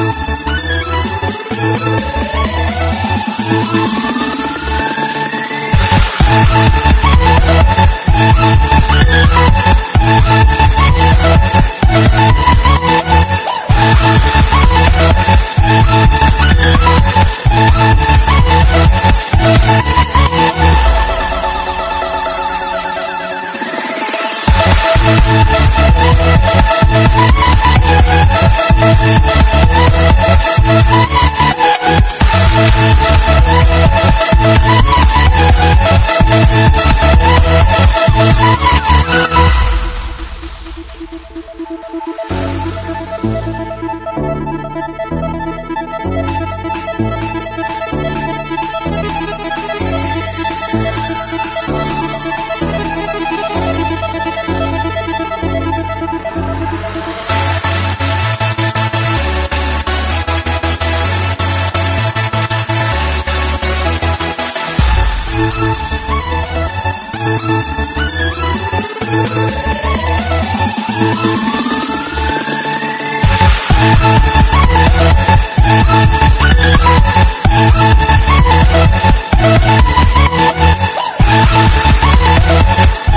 Thank Thank you.